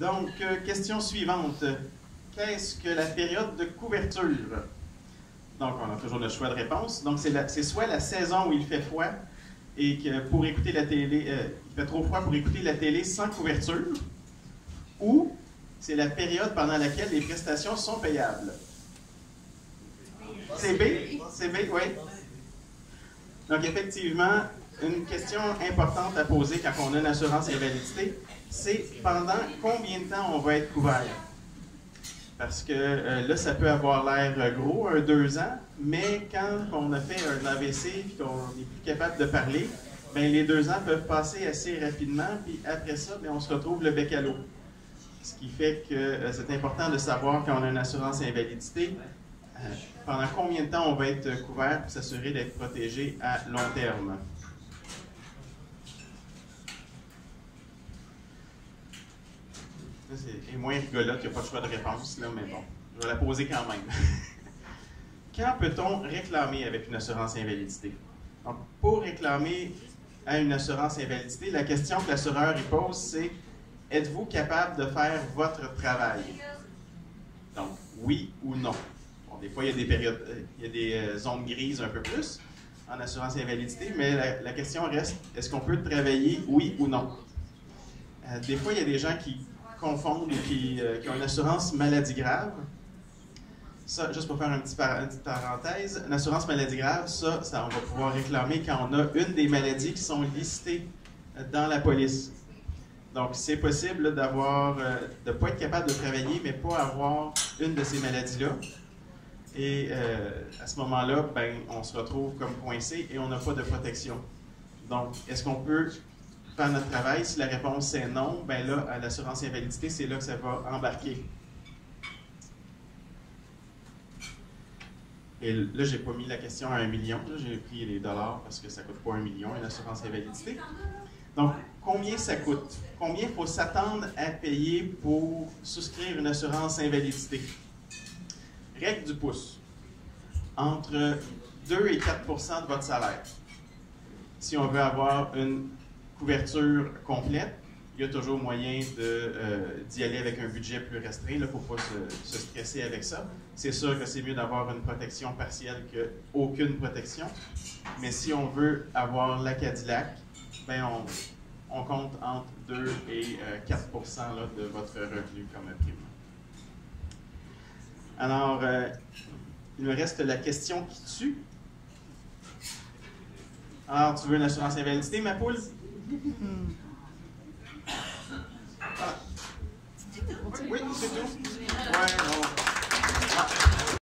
Donc, euh, question suivante. Qu'est-ce que la période de couverture? Donc, on a toujours le choix de réponse. Donc, c'est soit la saison où il fait froid et que pour écouter la télé, euh, il fait trop froid pour écouter la télé sans couverture, ou c'est la période pendant laquelle les prestations sont payables. C'est B? C'est B, oui. Donc, effectivement, une question importante à poser quand on a une assurance invalidité, c'est pendant combien de temps on va être couvert? Parce que euh, là, ça peut avoir l'air gros, un deux ans, mais quand on a fait un AVC et qu'on n'est plus capable de parler, ben, les deux ans peuvent passer assez rapidement, puis après ça, ben, on se retrouve le bec à l'eau. Ce qui fait que euh, c'est important de savoir quand on a une assurance invalidité, euh, pendant combien de temps on va être couvert pour s'assurer d'être protégé à long terme. C'est moins rigolote, il n'y a pas de choix de réponse, là, mais bon, je vais la poser quand même. quand peut-on réclamer avec une assurance invalidité? Donc, pour réclamer à une assurance invalidité, la question que l'assureur y pose, c'est êtes-vous capable de faire votre travail? Donc, oui ou non. Bon, des fois, il y a des périodes, euh, il y a des euh, zones grises un peu plus en assurance invalidité, mais la, question reste est-ce qu'on peut travailler, oui ou non? Euh, des fois, il y a des gens qui confondent et euh, qui, ont une assurance maladie grave. Ça, juste pour faire une petite parenthèse, l'assurance maladie grave, ça, ça, on va pouvoir réclamer quand on a une des maladies qui sont listées dans la police. Donc, c'est possible d'avoir, euh, de ne pas être capable de travailler, mais pas avoir une de ces maladies-là. Et euh, à ce moment-là, ben, on se retrouve comme coincé et on n'a pas de protection. Donc, est-ce qu'on peut notre travail. Si la réponse est non, ben là, à l'assurance invalidité, c'est là que ça va embarquer. Et là, j'ai pas mis la question à un million. J'ai pris les dollars parce que ça coûte pas un million, une assurance invalidité. Donc, combien ça coûte? Combien faut s'attendre à payer pour souscrire une assurance invalidité? Règle du pouce. Entre 2 et 4 de votre salaire. Si on veut avoir une couverture complète, il y a toujours moyen euh, d'y aller avec un budget plus restreint. Il ne faut pas se, stresser avec ça. C'est sûr que c'est mieux d'avoir une protection partielle qu'aucune protection. Mais si on veut avoir la Cadillac, ben on, compte entre 2 et 4% euh, de votre revenu comme prime. Alors, euh, il me reste la question qui tue. Alors, tu veux une assurance invalidité, ma poule? Mm. Wait,